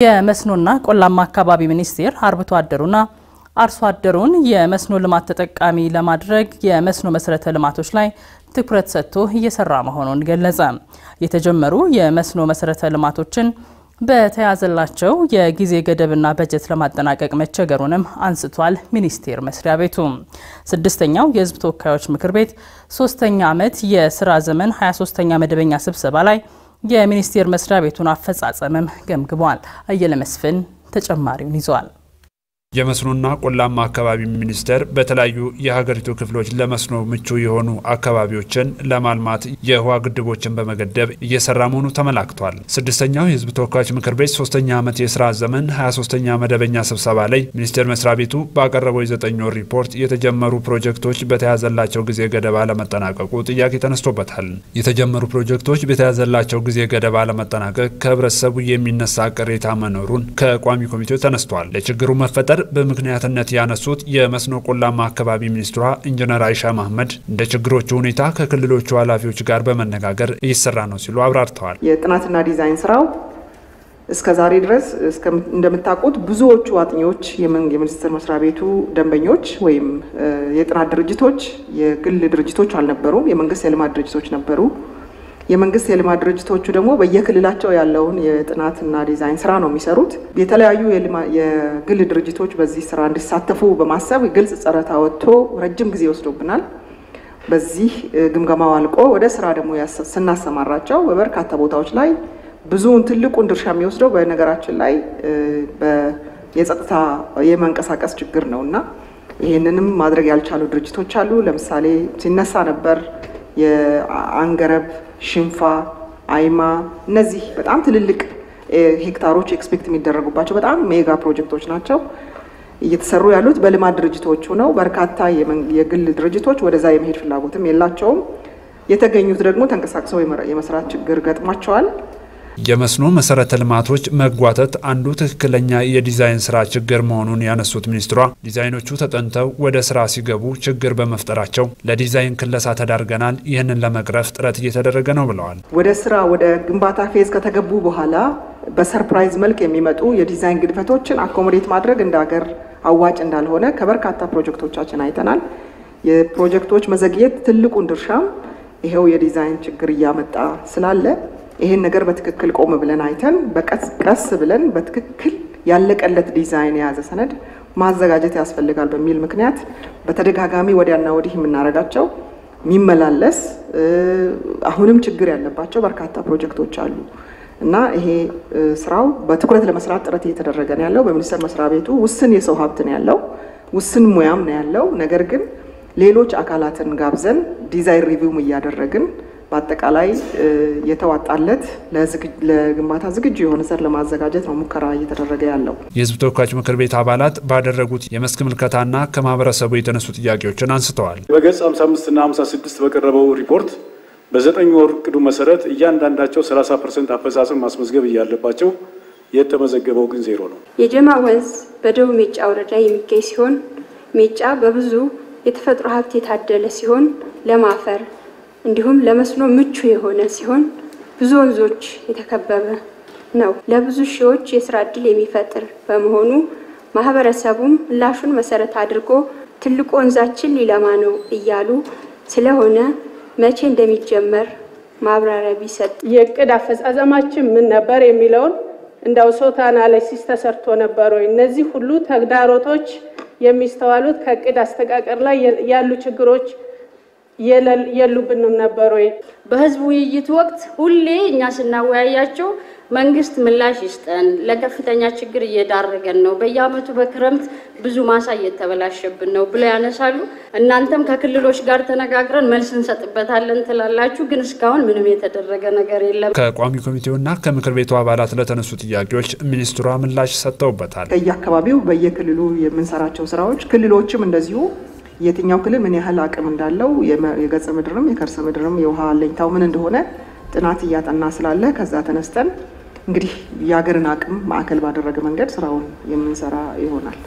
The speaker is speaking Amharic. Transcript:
የመስኖና ቆላማ አካባቢ ሚኒስቴር አርብቶ አደሩና አርሶ አደሩን የመስኖ ልማት ተጠቃሚ ለማድረግ የመስኖ መሰረተ ልማቶች ላይ ትኩረት ሰጥቶ እየሰራ መሆኑን ገለጸ። የተጀመሩ የመስኖ መሰረተ ልማቶችን በተያዘላቸው የጊዜ ገደብና በጀት ለማጠናቀቅ መቸገሩንም አንስቷል። ሚኒስቴር መስሪያ ቤቱ ስድስተኛው የሕዝብ ተወካዮች ምክር ቤት ሶስተኛ ዓመት የስራ ዘመን 23ኛ መደበኛ ስብሰባ ላይ የሚኒስቴር መስሪያ ቤቱን አፈጻጸምም ገምግሟል። አየለ መስፍን ተጨማሪውን ይዘዋል። የመስኖና ቆላማ አካባቢ ሚኒስቴር በተለያዩ የሀገሪቱ ክፍሎች ለመስኖ ምቹ የሆኑ አካባቢዎችን ለማልማት የውሃ ግድቦችን በመገደብ እየሰራ መሆኑ ተመላክቷል። ስድስተኛው የህዝብ ተወካዮች ምክር ቤት ሶስተኛ ዓመት የስራ ዘመን 23ኛ መደበኛ ስብሰባ ላይ ሚኒስቴር መስሪያ ቤቱ ባቀረበው የዘጠኝ ወር ሪፖርት የተጀመሩ ፕሮጀክቶች በተያዘላቸው ጊዜ ገደብ አለመጠናቀቁ ጥያቄ ተነስቶበታል። የተጀመሩ ፕሮጀክቶች በተያዘላቸው ጊዜ ገደብ አለመጠናቀቅ ከህብረተሰቡ የሚነሳ ቅሬታ መኖሩን ከቋሚ ኮሚቴው ተነስቷል። ለችግሩ መፈጠር በምክንያትነት ያነሱት የመስኖ ቆላማ አካባቢ ሚኒስትሯ ኢንጂነር አይሻ መሐመድ እንደ ችግሮቹ ሁኔታ ከክልሎቹ ኃላፊዎች ጋር በመነጋገር እየሰራ ነው ሲሉ አብራርተዋል። የጥናትና ዲዛይን ስራው እስከ ዛሬ ድረስ እንደምታውቁት ብዙዎቹ አጥኚዎች የሚኒስቴር መስሪያ ቤቱ ደንበኞች ወይም የጥናት ድርጅቶች የግል ድርጅቶች አልነበሩም፣ የመንግስት የልማት ድርጅቶች ነበሩ። የመንግስት የልማት ድርጅቶቹ ደግሞ በየክልላቸው ያለውን የጥናትና ዲዛይን ስራ ነው የሚሰሩት። የተለያዩ የግል ድርጅቶች በዚህ ስራ እንዲሳተፉ በማሰብ ግልጽ ጨረታ ወጥቶ ረጅም ጊዜ ወስዶብናል። በዚህ ግምገማው አልቆ ወደ ስራ ደግሞ ስናሰማራቸው በበርካታ ቦታዎች ላይ ብዙውን ትልቁን ድርሻ የሚወስደው በነገራችን ላይ የጸጥታ የመንቀሳቀስ ችግር ነው እና ይህንንም ማድረግ ያልቻሉ ድርጅቶች አሉ። ለምሳሌ ሲነሳ ነበር የአንገረብ ሽንፋ፣ አይማ እነዚህ በጣም ትልልቅ ሄክታሮች expect የሚደረጉባቸው በጣም mega ፕሮጀክቶች ናቸው እየተሰሩ ያሉት በልማት ድርጅቶች ሆነው በርካታ የግል ድርጅቶች ወደዛ የመሄድ ፍላጎትም የላቸውም። የተገኙት ደግሞ ተንቀሳቅሰው የመስራት ችግር ገጥሟቸዋል። የመስኖ መሰረተ ልማቶች መጓተት አንዱ ትክክለኛ የዲዛይን ስራ ችግር መሆኑን ያነሱት ሚኒስትሯ ዲዛይኖቹ ተጠንተው ወደ ስራ ሲገቡ ችግር በመፍጠራቸው ለዲዛይን ክለሳ ተዳርገናል። ይህንን ለመቅረፍ ጥረት እየተደረገ ነው ብለዋል። ወደ ስራ ወደ ግንባታ phase ከተገቡ በኋላ በ surprise መልክ የሚመጡ የዲዛይን ግድፈቶችን accommodate ማድረግ እንደ ሀገር አዋጭ እንዳልሆነ ከበርካታ ፕሮጀክቶቻችን አይተናል። የፕሮጀክቶች መዘግየት ትልቁን ድርሻም ይኸው የዲዛይን ችግር እያመጣ ስላለ ይሄን ነገር በትክክል ቆም ብለን አይተን በቀስ ብለን በትክክል ያለቀለት ዲዛይን የያዘ ሰነድ ማዘጋጀት ያስፈልጋል በሚል ምክንያት በተደጋጋሚ ወዲያና ወዲህ የምናደርጋቸው የሚመላለስ አሁንም ችግር ያለባቸው በርካታ ፕሮጀክቶች አሉ እና ይሄ ስራው በትኩረት ለመስራት ጥረት እየተደረገ ነው ያለው። በሚኒስቴር መስሪያ ቤቱ ውስን የሰው ሀብት ነው ያለው፣ ውስን ሙያም ነው ያለው። ነገር ግን ሌሎች አካላትን ጋብዘን ዲዛይን review ም እያደረግን በአጠቃላይ የተዋጣለት ለግንባታ ዝግጁ የሆነ ዘር ለማዘጋጀት ነው ሙከራ እየተደረገ ያለው። የሕዝብ ተወካዮች ምክር ቤት አባላት ባደረጉት የመስክ ምልከታና ከማህበረሰቡ የተነሱ ጥያቄዎችን አንስተዋል። በገጽ 55 እና 56 በቀረበው ሪፖርት በዘጠኝ ወር እቅዱ መሰረት እያንዳንዳቸው 30 ፐርሰንት አፈጻጸም ማስመዝገብ እያለባቸው የተመዘገበው ግን ዜሮ ነው። የጀማ ወንዝ በደቡብ ሜጫ ወረዳ የሚገኝ ሲሆን ሜጫ በብዙ የተፈጥሮ ሀብት የታደለ ሲሆን ለም አፈር እንዲሁም ለመስኖ ምቹ የሆነ ሲሆን ብዙ ወንዞች የተከበበ ነው። ለብዙ ሺዎች የስራ እድል የሚፈጥር በመሆኑ ማህበረሰቡም ምላሹን መሰረት አድርጎ ትልቁ ወንዛችን ሊለማ ነው እያሉ ስለሆነ መቼ እንደሚጀመር ማብራሪያ ቢሰጥ። የእቅድ አፈጻጸማችን ምን ነበር የሚለውን እንዳው SWOT analysis ተሰርቶ ነበር ወይ? እነዚህ ሁሉ ተግዳሮቶች የሚስተዋሉት ከእቅድ አስተቃቀድ ላይ ያሉ ችግሮች የሉብንም ነበር ወይ? በህዝብ ውይይት ወቅት ሁሌ እኛ ስናወያያቸው መንግስት ምላሽ ይስጠን፣ ለከፍተኛ ችግር እየዳረገን ነው፣ በየአመቱ በክረምት ብዙ ማሳ እየተበላሸብን ነው ብለው ያነሳሉ። እናንተም ከክልሎች ጋር ተነጋግረን መልስ እንሰጥበታለን ትላላችሁ፣ ግን እስካሁን ምንም የተደረገ ነገር የለም። ከቋሚ ኮሚቴውና ከምክር ቤቱ አባላት ለተነሱ ጥያቄዎች ሚኒስትሯ ምላሽ ሰጥተውበታል። ከየአካባቢው በየክልሉ የምንሰራቸው ስራዎች ክልሎችም እንደዚሁ የትኛው ክልል ምን ያህል አቅም እንዳለው የገጸ ምድርም የከርሰ ምድርም የውሃ አለኝታው ምን እንደሆነ ጥናት እያጠና ስላለ ከዛ ተነስተን እንግዲህ የሀገርን አቅም ማዕከል ባደረገ መንገድ ስራውን የምንሰራ ይሆናል።